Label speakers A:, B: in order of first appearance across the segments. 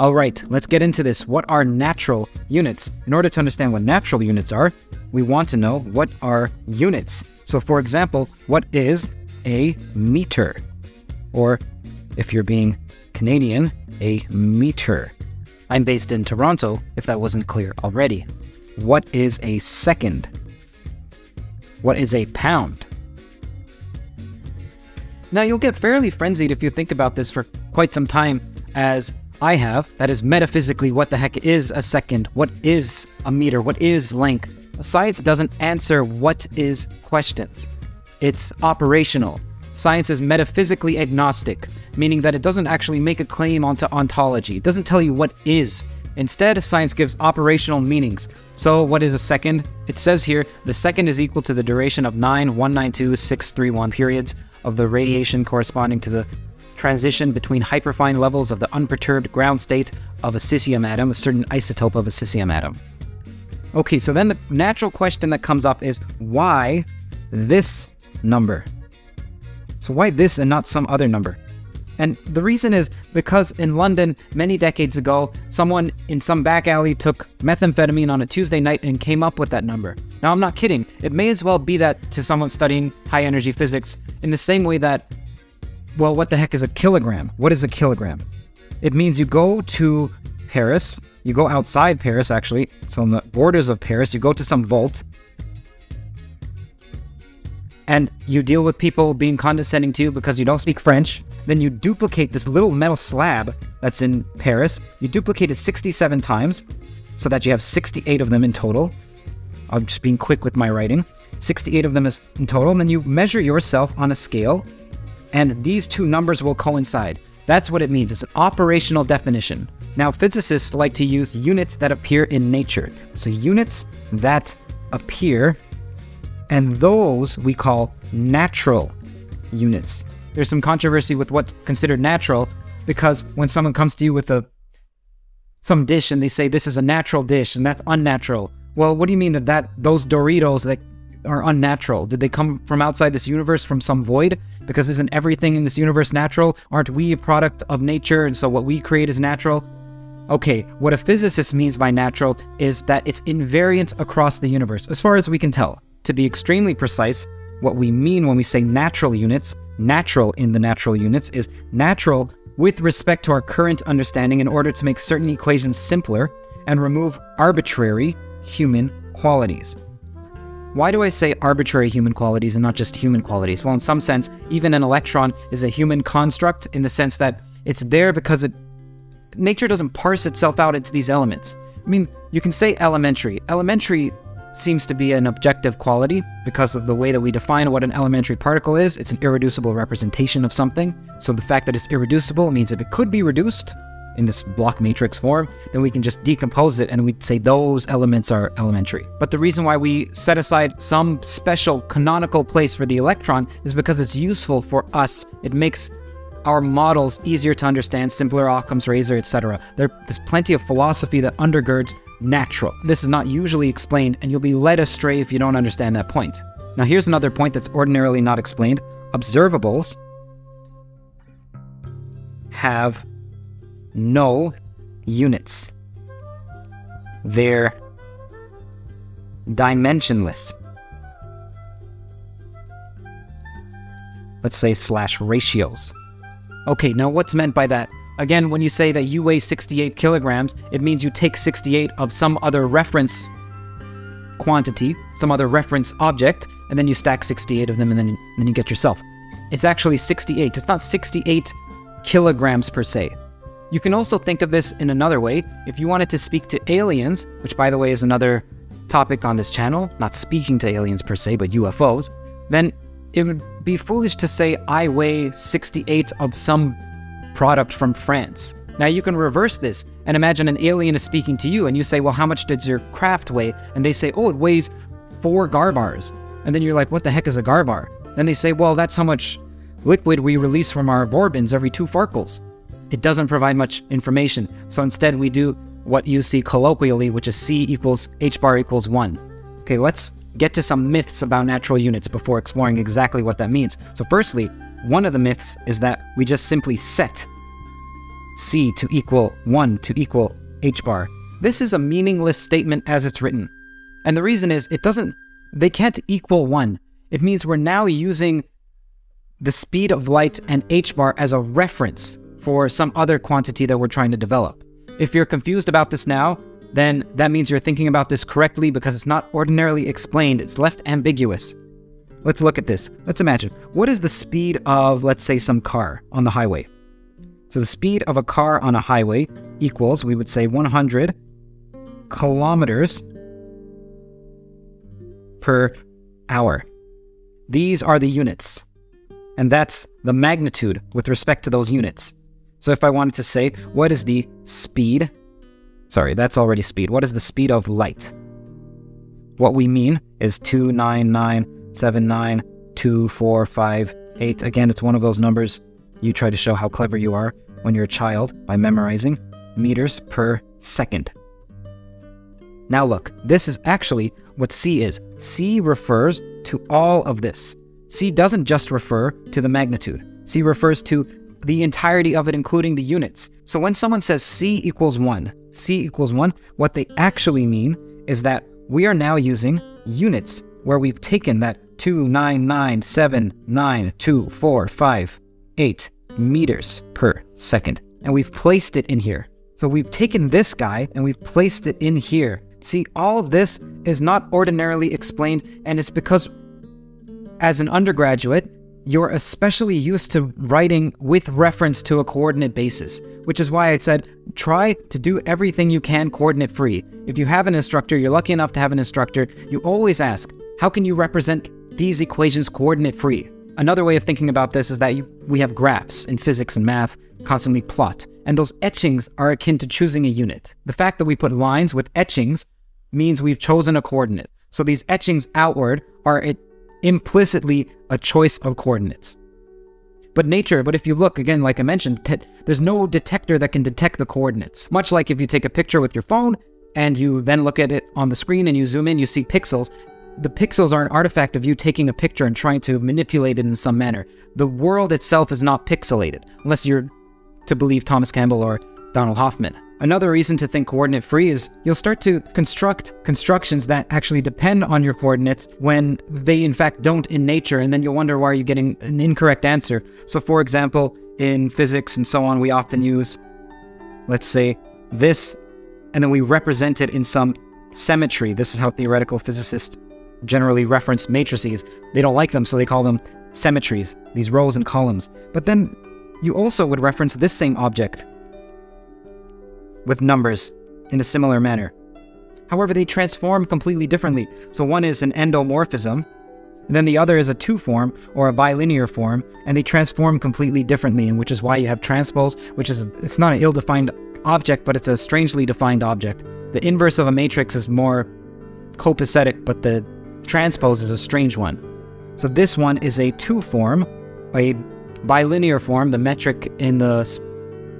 A: All right, let's get into this. What are natural units? In order to understand what natural units are, we want to know what are units. So for example, what is a meter? Or if you're being Canadian, a meter. I'm based in Toronto, if that wasn't clear already. What is a second? What is a pound? Now, you'll get fairly frenzied if you think about this for quite some time, as I have. That is metaphysically what the heck is a second? What is a meter? What is length? Science doesn't answer what is questions. It's operational. Science is metaphysically agnostic, meaning that it doesn't actually make a claim onto ontology. It doesn't tell you what is. Instead, science gives operational meanings. So, what is a second? It says here the second is equal to the duration of 9 192 631 periods of the radiation corresponding to the transition between hyperfine levels of the unperturbed ground state of a cesium atom, a certain isotope of a cesium atom. Okay, so then the natural question that comes up is why this number? So why this and not some other number? And the reason is because in London, many decades ago, someone in some back alley took methamphetamine on a Tuesday night and came up with that number. Now, I'm not kidding. It may as well be that to someone studying high energy physics in the same way that, well, what the heck is a kilogram? What is a kilogram? It means you go to Paris, you go outside Paris, actually, so on the borders of Paris, you go to some vault, and you deal with people being condescending to you because you don't speak French, then you duplicate this little metal slab that's in Paris. You duplicate it 67 times so that you have 68 of them in total. I'm just being quick with my writing. 68 of them is in total. And then you measure yourself on a scale, and these two numbers will coincide. That's what it means. It's an operational definition. Now, physicists like to use units that appear in nature. So, units that appear, and those we call natural units there's some controversy with what's considered natural because when someone comes to you with a some dish and they say this is a natural dish and that's unnatural. Well, what do you mean that, that those Doritos that are unnatural? Did they come from outside this universe from some void? Because isn't everything in this universe natural? Aren't we a product of nature and so what we create is natural? Okay, what a physicist means by natural is that it's invariant across the universe, as far as we can tell. To be extremely precise, what we mean when we say natural units natural in the natural units is natural with respect to our current understanding in order to make certain equations simpler and remove arbitrary human qualities. Why do I say arbitrary human qualities and not just human qualities? Well, in some sense, even an electron is a human construct in the sense that it's there because it nature doesn't parse itself out into these elements. I mean, you can say elementary. Elementary seems to be an objective quality because of the way that we define what an elementary particle is. It's an irreducible representation of something. So the fact that it's irreducible means if it could be reduced in this block matrix form, then we can just decompose it and we'd say those elements are elementary. But the reason why we set aside some special canonical place for the electron is because it's useful for us. It makes our models easier to understand, simpler Occam's razor, etc. There's plenty of philosophy that undergirds natural. This is not usually explained, and you'll be led astray if you don't understand that point. Now, here's another point that's ordinarily not explained. Observables have no units. They're dimensionless. Let's say slash ratios. Okay, now what's meant by that? Again, when you say that you weigh 68 kilograms, it means you take 68 of some other reference quantity, some other reference object, and then you stack 68 of them and then, then you get yourself. It's actually 68. It's not 68 kilograms per se. You can also think of this in another way. If you wanted to speak to aliens, which by the way is another topic on this channel, not speaking to aliens per se, but UFOs, then it would be foolish to say I weigh 68 of some product from France. Now you can reverse this and imagine an alien is speaking to you and you say, well, how much does your craft weigh? And they say, oh, it weighs four garbars. And then you're like, what the heck is a garbar? Then they say, well, that's how much liquid we release from our bourbons every two farkles. It doesn't provide much information. So instead we do what you see colloquially, which is C equals H bar equals one. Okay, let's get to some myths about natural units before exploring exactly what that means. So firstly, one of the myths is that we just simply set c to equal 1 to equal h bar. This is a meaningless statement as it's written. And the reason is it doesn't, they can't equal 1. It means we're now using the speed of light and h bar as a reference for some other quantity that we're trying to develop. If you're confused about this now, then that means you're thinking about this correctly because it's not ordinarily explained, it's left ambiguous. Let's look at this. Let's imagine. What is the speed of, let's say, some car on the highway? So the speed of a car on a highway equals, we would say, 100 kilometers per hour. These are the units. And that's the magnitude with respect to those units. So if I wanted to say, what is the speed? Sorry, that's already speed. What is the speed of light? What we mean is 299792458. Again, it's one of those numbers you try to show how clever you are when you're a child by memorizing meters per second. Now look, this is actually what C is. C refers to all of this. C doesn't just refer to the magnitude. C refers to the entirety of it, including the units. So when someone says C equals 1, C equals 1, what they actually mean is that we are now using units where we've taken that 299792458 meters per second and we've placed it in here. So we've taken this guy and we've placed it in here. See, all of this is not ordinarily explained and it's because as an undergraduate, you're especially used to writing with reference to a coordinate basis, which is why I said try to do everything you can coordinate free. If you have an instructor, you're lucky enough to have an instructor, you always ask, how can you represent these equations coordinate free? Another way of thinking about this is that you, we have graphs in physics and math constantly plot, and those etchings are akin to choosing a unit. The fact that we put lines with etchings means we've chosen a coordinate. So these etchings outward are implicitly a choice of coordinates. But nature, but if you look again, like I mentioned, there's no detector that can detect the coordinates. Much like if you take a picture with your phone and you then look at it on the screen and you zoom in, you see pixels. The pixels are an artifact of you taking a picture and trying to manipulate it in some manner. The world itself is not pixelated, unless you're to believe Thomas Campbell or Donald Hoffman. Another reason to think coordinate free is you'll start to construct constructions that actually depend on your coordinates when they in fact don't in nature, and then you'll wonder why you're getting an incorrect answer. So, for example, in physics and so on, we often use, let's say, this, and then we represent it in some symmetry. This is how theoretical physicists generally reference matrices. They don't like them, so they call them symmetries, these rows and columns. But then you also would reference this same object with numbers in a similar manner. However, they transform completely differently. So one is an endomorphism, and then the other is a two form or a bilinear form, and they transform completely differently, and which is why you have transpose, which is, it's not an ill-defined object, but it's a strangely defined object. The inverse of a matrix is more copacetic, but the transpose is a strange one. So this one is a two form, a bilinear form, the metric in the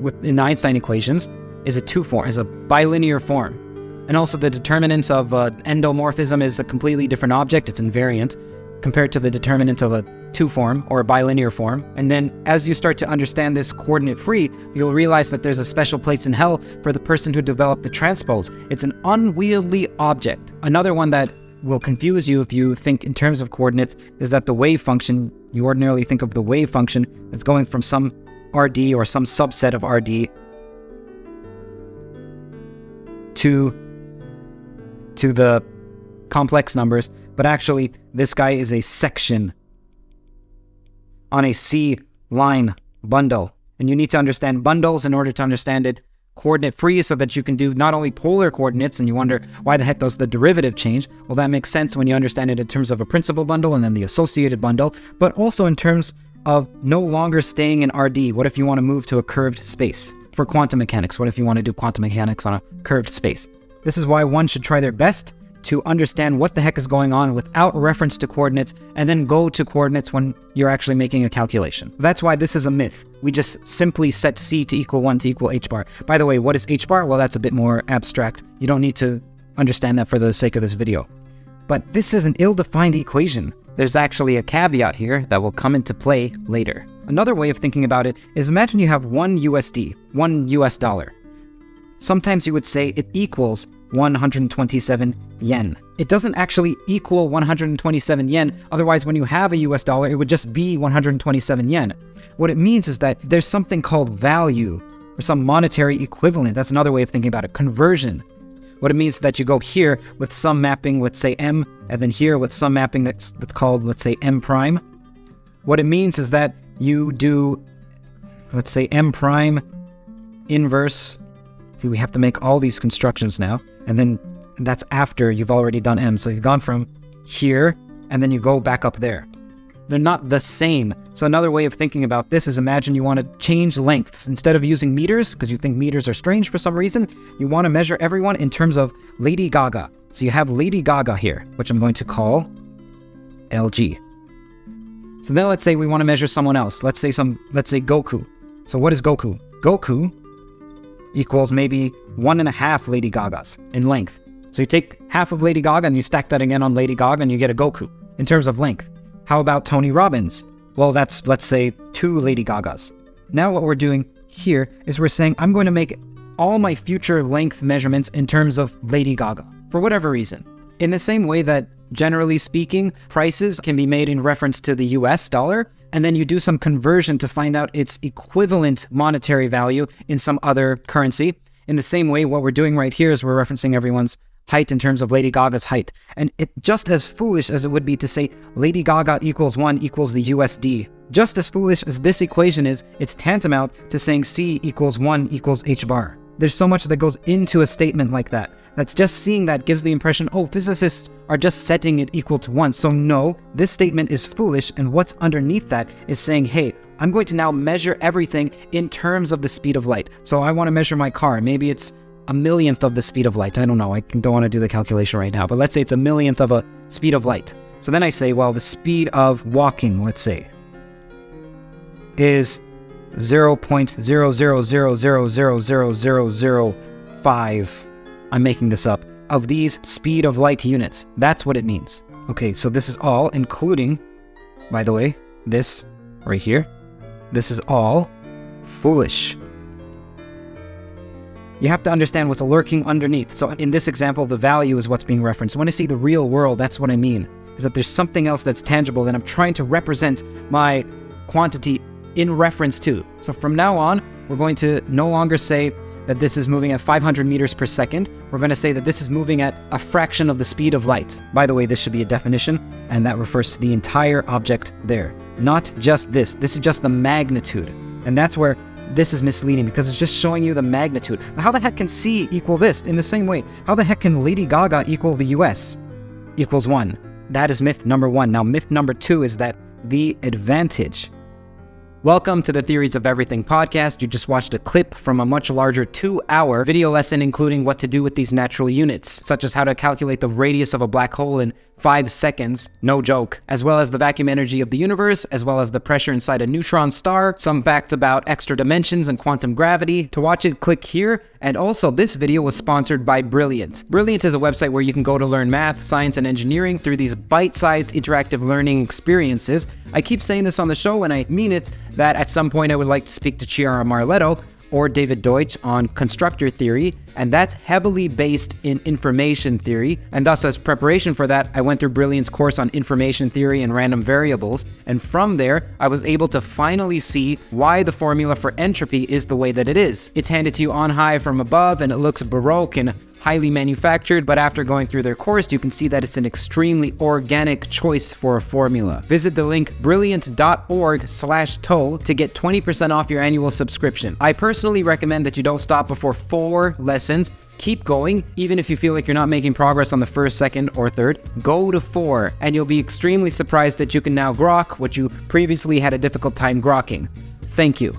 A: with in the Einstein equations, is a two form, is a bilinear form. And also the determinants of uh, endomorphism is a completely different object, it's invariant, compared to the determinants of a two form or a bilinear form. And then as you start to understand this coordinate free, you'll realize that there's a special place in hell for the person who developed the transpose. It's an unwieldy object. Another one that will confuse you if you think in terms of coordinates is that the wave function, you ordinarily think of the wave function as going from some RD or some subset of RD to to the complex numbers, but actually this guy is a section on a C line bundle. And you need to understand bundles in order to understand it coordinate free so that you can do not only polar coordinates and you wonder why the heck does the derivative change? Well, that makes sense when you understand it in terms of a principal bundle and then the associated bundle, but also in terms of no longer staying in RD. What if you want to move to a curved space? For quantum mechanics. What if you want to do quantum mechanics on a curved space? This is why one should try their best to understand what the heck is going on without reference to coordinates and then go to coordinates when you're actually making a calculation. That's why this is a myth. We just simply set c to equal 1 to equal h bar. By the way, what is h bar? Well, that's a bit more abstract. You don't need to understand that for the sake of this video. But this is an ill-defined equation. There's actually a caveat here that will come into play later. Another way of thinking about it is imagine you have one USD, one US dollar. Sometimes you would say it equals 127 yen. It doesn't actually equal 127 yen, otherwise, when you have a US dollar, it would just be 127 yen. What it means is that there's something called value, or some monetary equivalent. That's another way of thinking about it conversion. What it means is that you go here with some mapping, let's say m, and then here with some mapping that's, that's called, let's say, m prime. What it means is that you do, let's say, m prime inverse. See, we have to make all these constructions now, and then that's after you've already done m. So you've gone from here, and then you go back up there. They're not the same. So another way of thinking about this is imagine you want to change lengths. Instead of using meters, because you think meters are strange for some reason, you want to measure everyone in terms of Lady Gaga. So you have Lady Gaga here, which I'm going to call LG. So then let's say we want to measure someone else. Let's say some let's say Goku. So what is Goku? Goku equals maybe one and a half Lady Gagas in length. So you take half of Lady Gaga and you stack that again on Lady Gaga and you get a Goku in terms of length. How about Tony Robbins? Well, that's, let's say, two Lady Gagas. Now what we're doing here is we're saying I'm going to make all my future length measurements in terms of Lady Gaga, for whatever reason. In the same way that, generally speaking, prices can be made in reference to the US dollar, and then you do some conversion to find out its equivalent monetary value in some other currency. In the same way, what we're doing right here is we're referencing everyone's height in terms of Lady Gaga's height. And it's just as foolish as it would be to say Lady Gaga equals 1 equals the USD. Just as foolish as this equation is, it's tantamount to saying C equals 1 equals H bar. There's so much that goes into a statement like that. That's just seeing that gives the impression, oh, physicists are just setting it equal to 1. So no, this statement is foolish, and what's underneath that is saying, hey, I'm going to now measure everything in terms of the speed of light. So I want to measure my car. Maybe it's a millionth of the speed of light. I don't know. I don't want to do the calculation right now, but let's say it's a millionth of a speed of light. So then I say, well, the speed of walking, let's say, is 0.000000005. I'm making this up. Of these speed of light units. That's what it means. Okay, so this is all, including, by the way, this right here. This is all foolish you have to understand what's lurking underneath. So in this example, the value is what's being referenced. When I see the real world, that's what I mean. Is that there's something else that's tangible that I'm trying to represent my quantity in reference to. So from now on, we're going to no longer say that this is moving at 500 meters per second. We're going to say that this is moving at a fraction of the speed of light. By the way, this should be a definition, and that refers to the entire object there. Not just this. This is just the magnitude. And that's where this is misleading because it's just showing you the magnitude. How the heck can C equal this in the same way? How the heck can Lady Gaga equal the US equals 1? That is myth number one. Now, myth number two is that the advantage Welcome to the Theories of Everything podcast. You just watched a clip from a much larger two hour video lesson, including what to do with these natural units, such as how to calculate the radius of a black hole in five seconds, no joke, as well as the vacuum energy of the universe, as well as the pressure inside a neutron star, some facts about extra dimensions and quantum gravity. To watch it, click here. And also, this video was sponsored by Brilliant. Brilliant is a website where you can go to learn math, science, and engineering through these bite sized interactive learning experiences. I keep saying this on the show, and I mean it that at some point I would like to speak to Chiara Marletto or David Deutsch on constructor theory, and that's heavily based in information theory. And thus, as preparation for that, I went through Brilliant's course on information theory and random variables. And from there, I was able to finally see why the formula for entropy is the way that it is. It's handed to you on high from above, and it looks baroque and highly manufactured, but after going through their course, you can see that it's an extremely organic choice for a formula. Visit the link brilliant.org slash toe to get 20% off your annual subscription. I personally recommend that you don't stop before four lessons. Keep going, even if you feel like you're not making progress on the first, second, or third. Go to four, and you'll be extremely surprised that you can now grok what you previously had a difficult time grokking. Thank you.